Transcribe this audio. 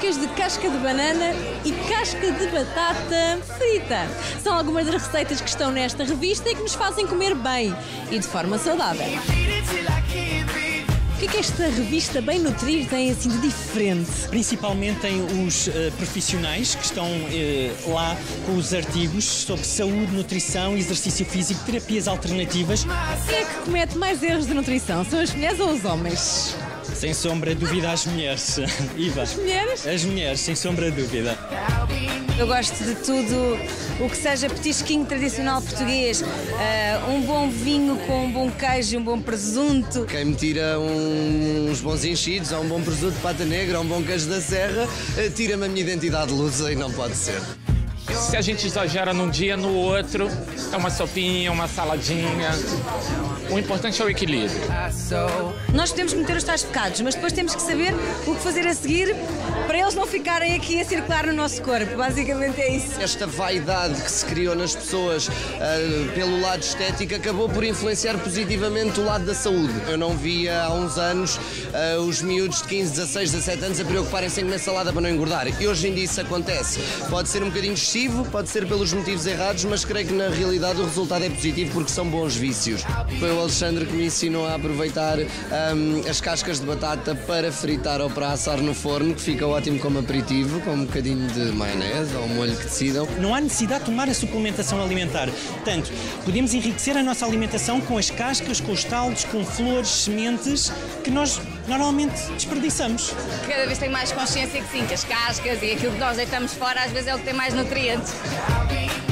de casca de banana e casca de batata frita. São algumas das receitas que estão nesta revista e que nos fazem comer bem e de forma saudável. O que é que esta revista Bem Nutrir tem assim de diferente? Principalmente tem os uh, profissionais que estão uh, lá com os artigos sobre saúde, nutrição, exercício físico, terapias alternativas. Quem é que comete mais erros de nutrição? São as mulheres ou os homens? Sem sombra de dúvida, as mulheres. Iva. As mulheres? As mulheres, sem sombra de dúvida. Eu gosto de tudo o que seja petisquinho tradicional português. Uh, um bom vinho com um bom queijo e um bom presunto. Quem me tira uns bons enchidos, ou um bom presunto de pata negra, ou um bom queijo da serra, uh, tira-me a minha identidade lusa e não pode ser. Se a gente exagera num dia, no outro, é uma sopinha, uma saladinha. O importante é o equilíbrio. Nós podemos cometer os tais pecados, mas depois temos que saber o que fazer a seguir para eles não ficarem aqui a circular no nosso corpo. Basicamente é isso. Esta vaidade que se criou nas pessoas uh, pelo lado estético acabou por influenciar positivamente o lado da saúde. Eu não via há uns anos uh, os miúdos de 15, 16, 17 anos a preocuparem-se em comer salada para não engordar. E hoje em dia isso acontece. Pode ser um bocadinho excessivo, pode ser pelos motivos errados, mas creio que na realidade o resultado é positivo porque são bons vícios. Foi o Alexandre que me ensinou a aproveitar um, as cascas de batata para fritar ou para assar no forno, que fica ótimo como aperitivo, com um bocadinho de maionese ou molho que decidam. Não há necessidade de tomar a suplementação alimentar. Portanto, podemos enriquecer a nossa alimentação com as cascas, com os talos, com flores, sementes que nós normalmente desperdiçamos. Cada vez tenho mais consciência que sim, que as cascas e aquilo que nós deitamos fora às vezes é o que tem mais nutrientes. brilliant.